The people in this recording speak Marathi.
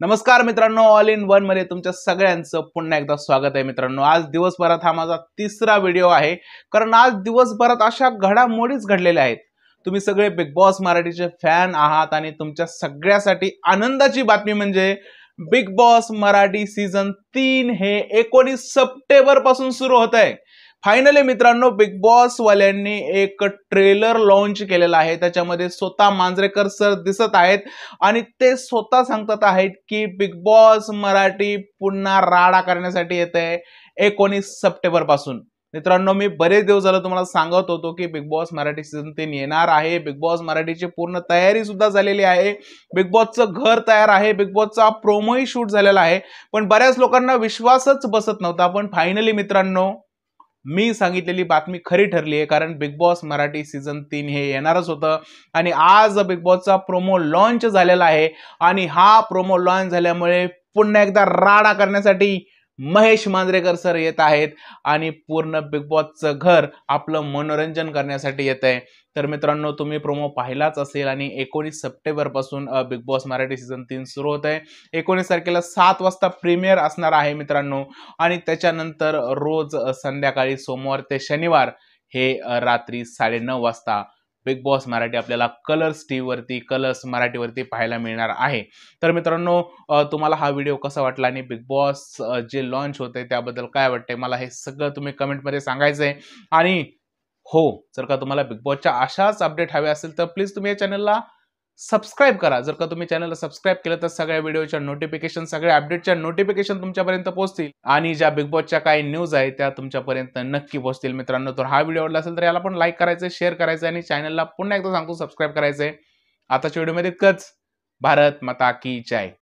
नमस्कार मित्रांनो ऑल इन वनमध्ये तुमच्या सगळ्यांचं पुन्हा एकदा स्वागत आहे मित्रांनो. आज दिवसभरात हा माझा तिसरा व्हिडिओ आहे. कारण आज दिवसभरात अशा घडामोडीच घडलेल्या आहेत. तुम्ही सगळे बिग बॉस मराठीचे फॅन आहात आणि तुमच्या सगळ्यासाठी आनंदाची बातमी म्हणजे बिग बॉस मराठी सीझन तीन हे एकोणीस सप्टेंबरपासून सुरू होत आहे फायनली मित्रांनो बिग बॉस वाल्यांनी एक ट्रेलर लॉन्च केलेला आहे. त्याच्यामध्ये स्वतः मांजरेकर सर दिसत आहेत आणि ते स्वतः सांगतात आहेत की बिग बॉस मराठी पुन्हा राडा करण्यासाठी येत आहे एकोणीस सप्टेंबरपासून. मित्रांनो मी बरेच दिवस झालं तुम्हाला सांगत होतो की बिग बॉस मराठी सीझन तीन येणार आहे. बिग बॉस मराठीची पूर्ण तयारी सुद्धा झालेली आहे. बिग बॉसचं घर तयार आहे. बिग बॉसचा प्रोमोही शूट झालेला आहे. पण बऱ्याच लोकांना विश्वासच बसत नव्हता. पण फायनली मित्रांनो मी सांगितलेली बातमी खरी ठरली आहे कारण बिग बॉस मराठी सीझन तीन हे येणारच होतं. आणि आज बिग बॉसचा प्रोमो लॉन्च झालेला आहे. आणि हा प्रोमो लॉन्च झाल्यामुळे पुन्हा एकदा राडा करण्यासाठी महेश मांजरेकर सर येत आहेत आणि पूर्ण बिग बॉसचं घर आपलं मनोरंजन करण्यासाठी येत आहे. तर मित्रांनो तुम्ही प्रोमो पाहिलाच असेल आणि एकोणीस सप्टेंबरपासून बिग बॉस मराठी सीझन तीन सुरू होत आहे. एकोणीस तारखेला सात वाजता प्रीमियर असणार आहे मित्रांनो. आणि त्याच्यानंतर रोज संध्याकाळी सोमवार ते शनिवार हे रात्री साडेनऊ वाजता बिग बॉस मराठी आपल्याला कलर्स टी कलर्स मराठीवरती पाहायला मिळणार आहे. तर मित्रांनो तुम्हाला हा व्हिडिओ कसा वाटला आणि बिग बॉस जे लॉन्च होते त्याबद्दल काय वाटतंय? मला हे सगळं तुम्ही कमेंटमध्ये सांगायचं आहे आणि हो जर का तुम्हाला बिग बॉसच्या अशाच अपडेट हवे असेल तर प्लीज तुम्ही या चॅनलला सबस्क्राईब करा. जर का तुम्ही चॅनलला सबस्क्राईब केलं तर सगळ्या व्हिडिओच्या नोटिफिकेशन सगळ्या अपडेटच्या नोटिफिकेशन तुमच्यापर्यंत पोहोचतील. आणि ज्या बिग बॉसच्या काही न्यूज आहेत त्या तुमच्यापर्यंत नक्की पोहोचतील. मित्रांनो तर हा व्हिडिओ आवडला असेल तर याला पण लाईक करायचं शेअर करायचं आणि चॅनलला पुन्हा एकदा सांगतो सबस्क्राईब करायचंय. आताच्या व्हिडिओमध्ये इतकंच. भारत माता की जय.